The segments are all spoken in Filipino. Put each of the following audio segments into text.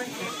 Happy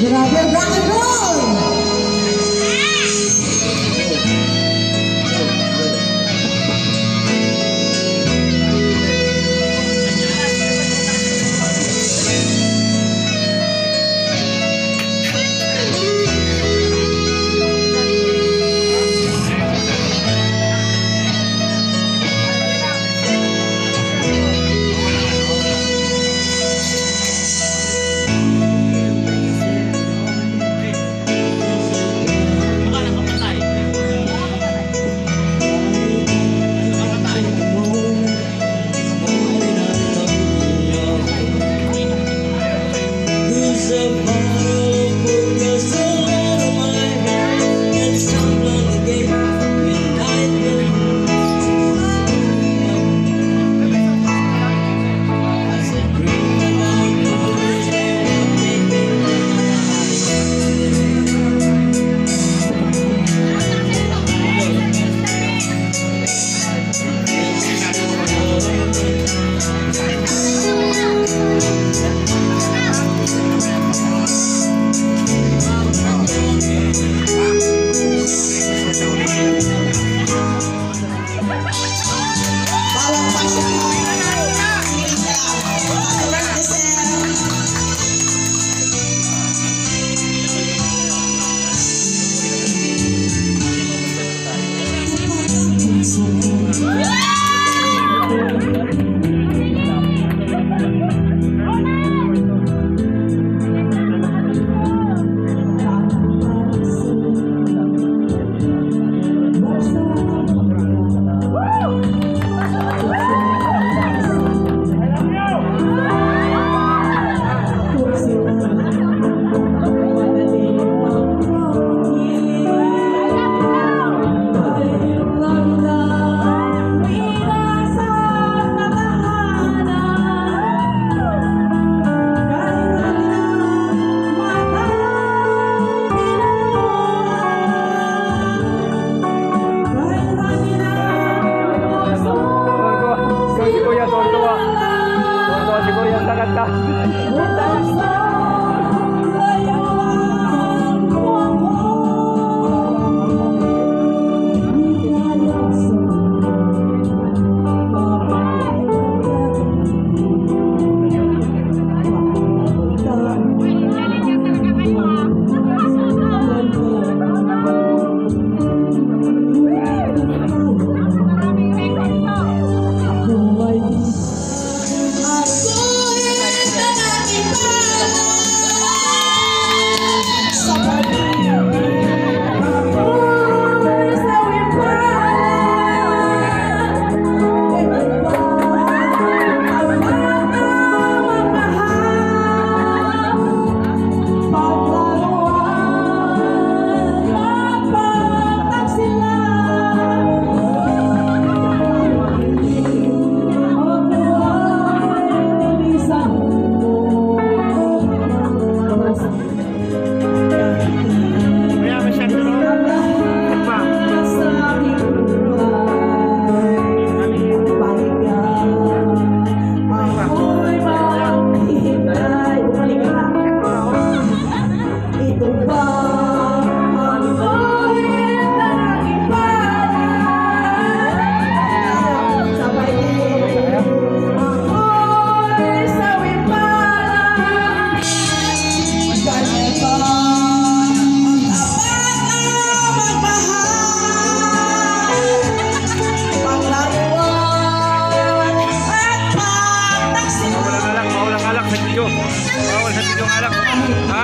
Grave, grave.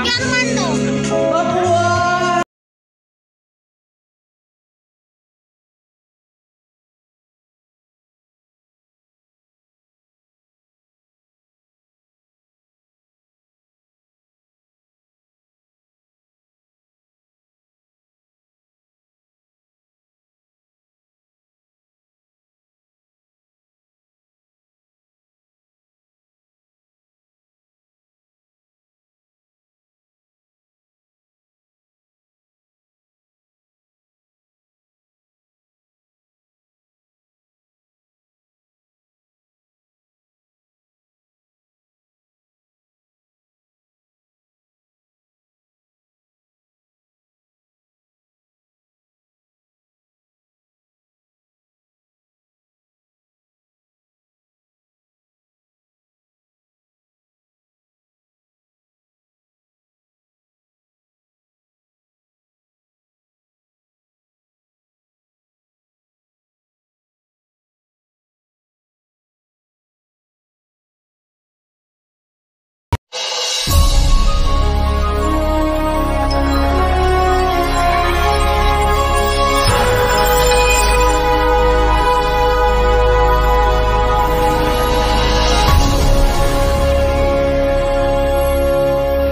Hanggang.